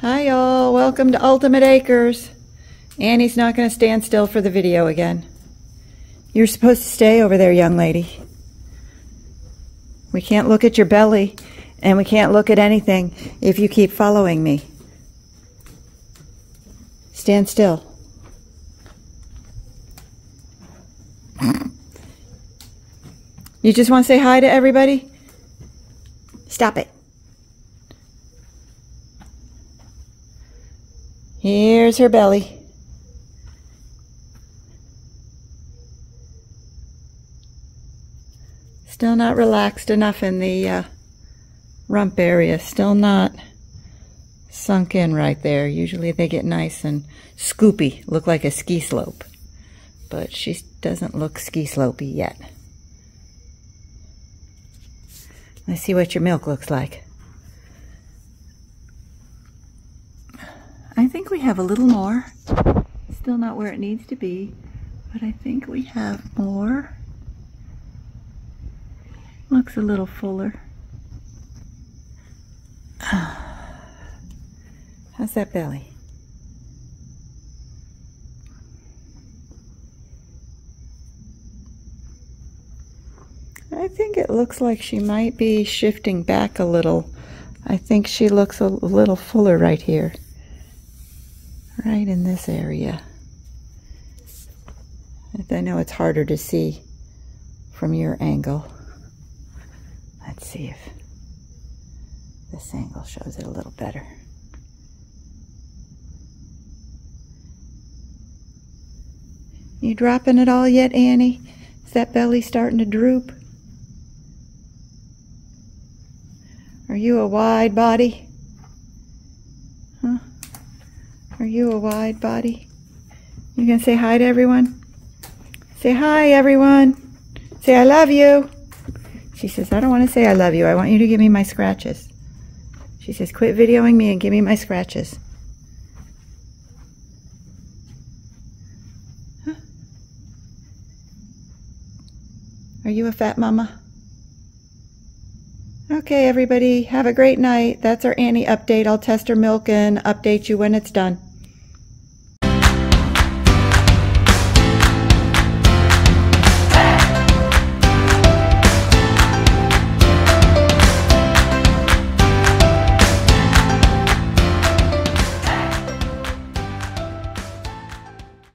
Hi y'all, welcome to Ultimate Acres. Annie's not going to stand still for the video again. You're supposed to stay over there, young lady. We can't look at your belly and we can't look at anything if you keep following me. Stand still. You just want to say hi to everybody? Stop it. Here's her belly. Still not relaxed enough in the uh, rump area. Still not sunk in right there. Usually they get nice and scoopy, look like a ski slope. But she doesn't look ski slopey yet. Let's see what your milk looks like. Think we have a little more. Still not where it needs to be, but I think we have more. Looks a little fuller. How's that belly? I think it looks like she might be shifting back a little. I think she looks a little fuller right here right in this area. I know it's harder to see from your angle. Let's see if this angle shows it a little better. You dropping it all yet, Annie? Is that belly starting to droop? Are you a wide body? Are you a wide body? You gonna say hi to everyone? Say hi, everyone. Say I love you. She says, I don't want to say I love you. I want you to give me my scratches. She says, quit videoing me and give me my scratches. Huh? Are you a fat mama? Okay, everybody, have a great night. That's our Annie update. I'll test her milk and update you when it's done.